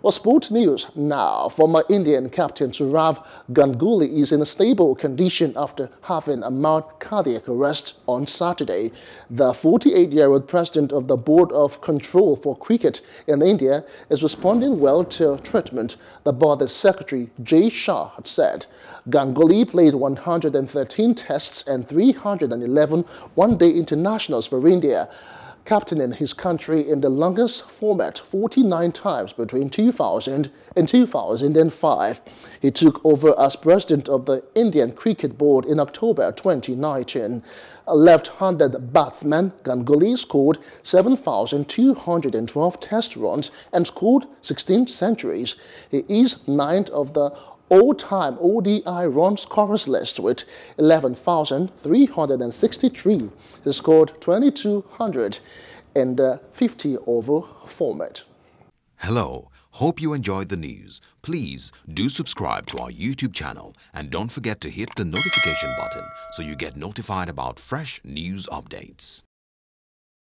Well, sport news now. Former Indian captain Sourav Ganguly is in a stable condition after having a mild cardiac arrest on Saturday. The 48-year-old president of the Board of Control for Cricket in India is responding well to treatment, the board's secretary Jay Shah had said. Ganguly played 113 tests and 311 one-day internationals for India captaining his country in the longest format 49 times between 2000 and 2005. He took over as president of the Indian Cricket Board in October 2019. A left-handed batsman, Ganguly scored 7,212 test runs and scored 16 centuries. He is ninth of the all-time ODI run scorers list with 11,363. He scored 2,200 in 50-over format. Hello. Hope you enjoyed the news. Please do subscribe to our YouTube channel and don't forget to hit the notification button so you get notified about fresh news updates.